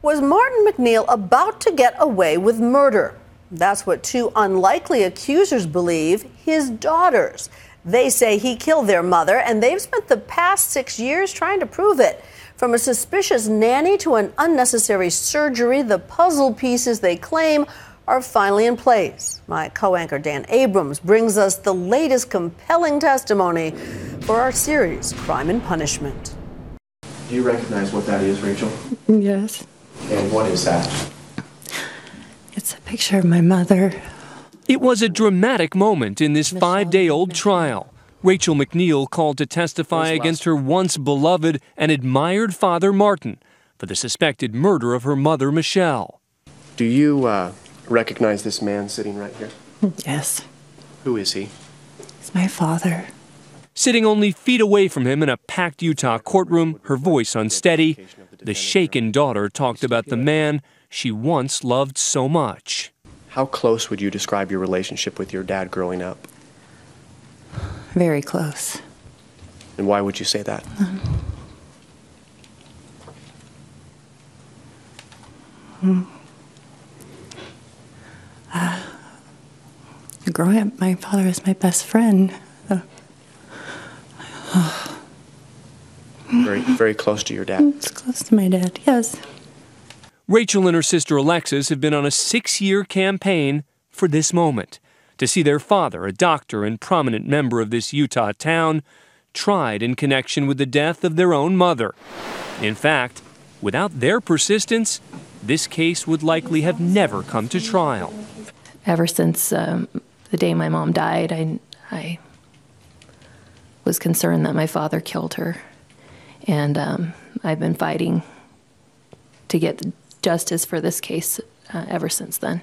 Was Martin MacNeill about to get away with murder? That's what two unlikely accusers believe his daughters. They say he killed their mother, and they've spent the past six years trying to prove it. From a suspicious nanny to an unnecessary surgery, the puzzle pieces they claim are finally in place. My co anchor Dan Abrams brings us the latest compelling testimony for our series, Crime and Punishment. Do you recognize what that is, Rachel? Yes. And what is that? It's a picture of my mother. It was a dramatic moment in this five day old trial. Rachel MacNeill called to testify against her once beloved and admired father, Martin, for the suspected murder of her mother, Michelle. Do you uh, recognize this man sitting right here? Yes. Who is he? He's my father. Sitting only feet away from him in a packed Utah courtroom, her voice unsteady, the shaken daughter talked about the man she once loved so much. How close would you describe your relationship with your dad growing up? Very close. And why would you say that? Hmm. Uh, growing up, my father was my best friend. Very, very close to your dad. It's close to my dad, yes. Rachel and her sister Alexis have been on a six year campaign for this moment to see their father, a doctor and prominent member of this Utah town, tried in connection with the death of their own mother. In fact, without their persistence, this case would likely have never come to trial. Ever since um, the day my mom died, I, I was concerned that my father killed her. And um, I've been fighting to get justice for this case uh, ever since then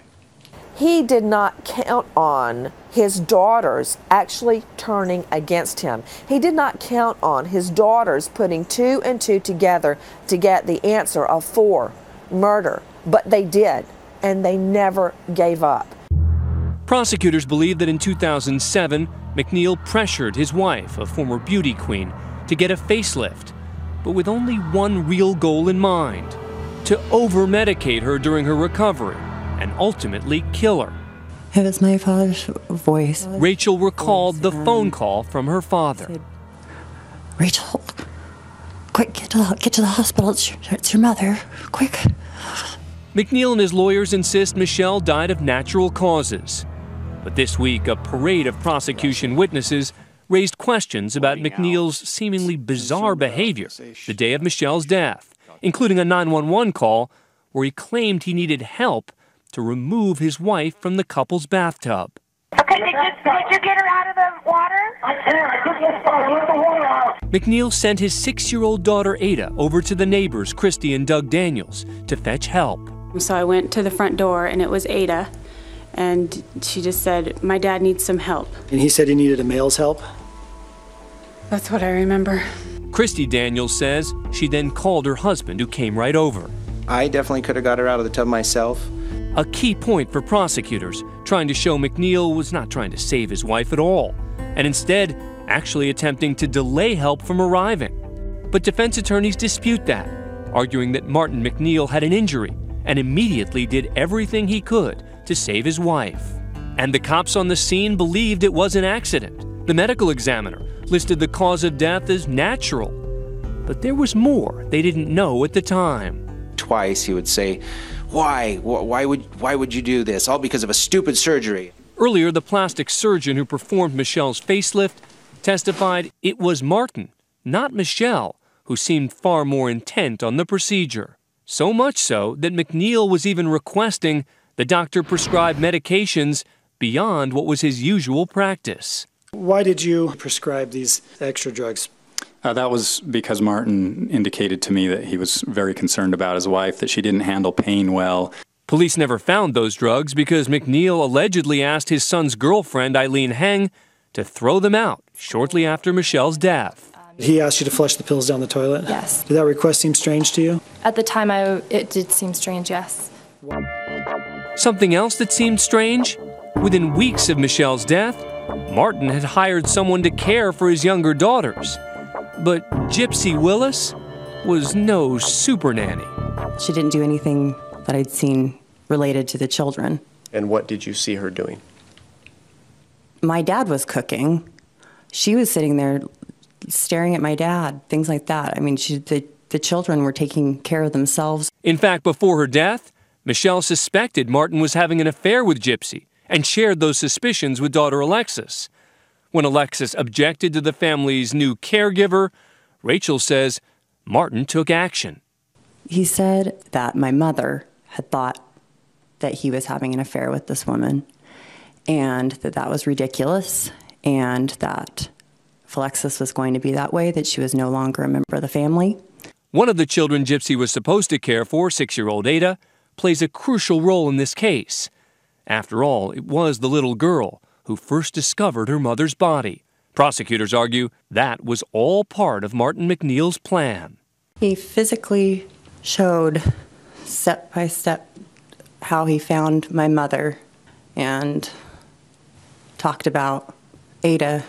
he did not count on his daughters actually turning against him. He did not count on his daughters putting two and two together to get the answer of four murder. But they did, and they never gave up. Prosecutors believe that in 2007, MacNeill pressured his wife, a former beauty queen, to get a facelift, but with only one real goal in mind to over medicate her during her recovery and ultimately kill her. It was my father's voice. Rachel recalled the phone call from her father. Rachel, quick, get to the, get to the hospital. It's your, it's your mother. Quick. MacNeill and his lawyers insist Michelle died of natural causes. But this week, a parade of prosecution witnesses raised questions about MacNeill's seemingly bizarre behavior the day of Michelle's death, including a 911 call where he claimed he needed help to remove his wife from the couple's bathtub. Okay, did you, did you get her out of the water? I can't. I just let the water out. MacNeill sent his six year old daughter Ada over to the neighbors, Christy and Doug Daniels, to fetch help. So I went to the front door and it was Ada. And she just said, My dad needs some help. And he said he needed a male's help? That's what I remember. Christy Daniels says she then called her husband, who came right over. I definitely could have got her out of the tub myself a key point for prosecutors, trying to show MacNeill was not trying to save his wife at all, and instead actually attempting to delay help from arriving. But defense attorneys dispute that, arguing that Martin MacNeill had an injury and immediately did everything he could to save his wife. And the cops on the scene believed it was an accident. The medical examiner listed the cause of death as natural. But there was more they didn't know at the time. Twice he would say, why? Why would, why would you do this? All because of a stupid surgery. Earlier, the plastic surgeon who performed Michelle's facelift testified it was Martin, not Michelle, who seemed far more intent on the procedure. So much so that MacNeill was even requesting the doctor prescribed medications beyond what was his usual practice. Why did you prescribe these extra drugs? Uh, that was because Martin indicated to me that he was very concerned about his wife, that she didn't handle pain well. Police never found those drugs because MacNeill allegedly asked his son's girlfriend, Eileen Heng, to throw them out shortly after Michelle's death. He asked you to flush the pills down the toilet? Yes. Did that request seem strange to you? At the time, I, it did seem strange, yes. Something else that seemed strange? Within weeks of Michelle's death, Martin had hired someone to care for his younger daughters. But Gypsy Willis was no super nanny. She didn't do anything that I'd seen related to the children. And what did you see her doing? My dad was cooking. She was sitting there staring at my dad, things like that. I mean, she, the, the children were taking care of themselves. In fact, before her death, Michelle suspected Martin was having an affair with Gypsy and shared those suspicions with daughter Alexis. When Alexis objected to the family's new caregiver, Rachel says Martin took action. He said that my mother had thought that he was having an affair with this woman and that that was ridiculous and that if Alexis was going to be that way, that she was no longer a member of the family. One of the children Gypsy was supposed to care for, six year old Ada, plays a crucial role in this case. After all, it was the little girl who first discovered her mother's body. Prosecutors argue that was all part of Martin MacNeill's plan. He physically showed step by step how he found my mother and talked about Ada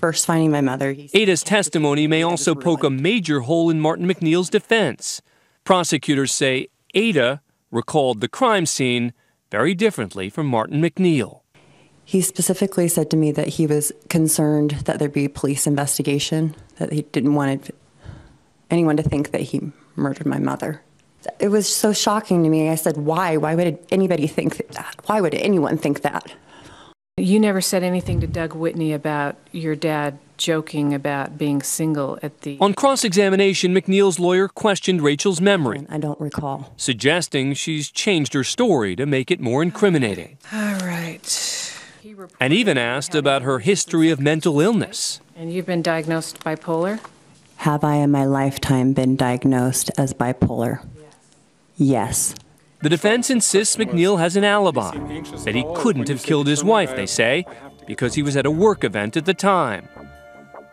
first finding my mother. Ada's testimony may also poke a major hole in Martin MacNeill's defense. Prosecutors say Ada recalled the crime scene very differently from Martin MacNeill. He specifically said to me that he was concerned that there'd be a police investigation, that he didn't want anyone to think that he murdered my mother. It was so shocking to me. I said, Why? Why would anybody think that? Why would anyone think that? You never said anything to Doug Whitney about your dad joking about being single at the. On cross examination, MacNeill's lawyer questioned Rachel's memory. I don't recall. Suggesting she's changed her story to make it more incriminating. All right. And even asked about her history of mental illness. And you've been diagnosed bipolar? Have I in my lifetime been diagnosed as bipolar? Yes. The defense insists MacNeill has an alibi, that he couldn't have killed his wife, they say, because he was at a work event at the time.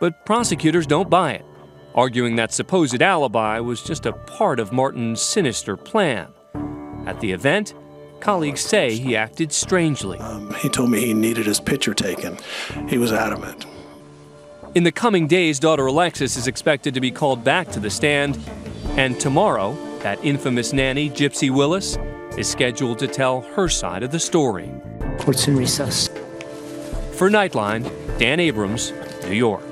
But prosecutors don't buy it, arguing that supposed alibi was just a part of Martin's sinister plan. At the event, colleagues say he acted strangely. Um, he told me he needed his picture taken. He was adamant. In the coming days, daughter Alexis is expected to be called back to the stand, and tomorrow, that infamous nanny, Gypsy Willis, is scheduled to tell her side of the story. Court's in recess. For Nightline, Dan Abrams, New York.